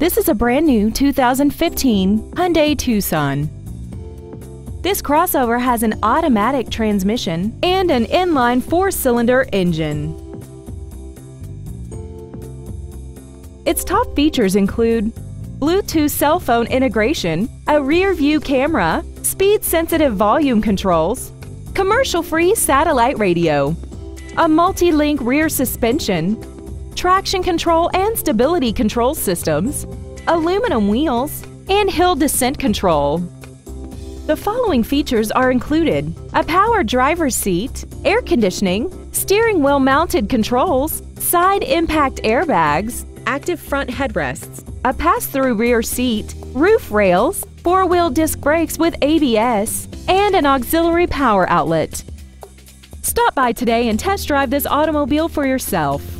This is a brand new 2015 Hyundai Tucson. This crossover has an automatic transmission and an inline four-cylinder engine. Its top features include Bluetooth cell phone integration, a rear view camera, speed sensitive volume controls, commercial free satellite radio, a multi link rear suspension, traction control and stability control systems, aluminum wheels, and hill descent control. The following features are included a power driver's seat, air conditioning, steering wheel mounted controls, side impact airbags, active front headrests, a pass through rear seat, roof rails, four wheel disc brakes with ABS, and an auxiliary power outlet. Stop by today and test drive this automobile for yourself.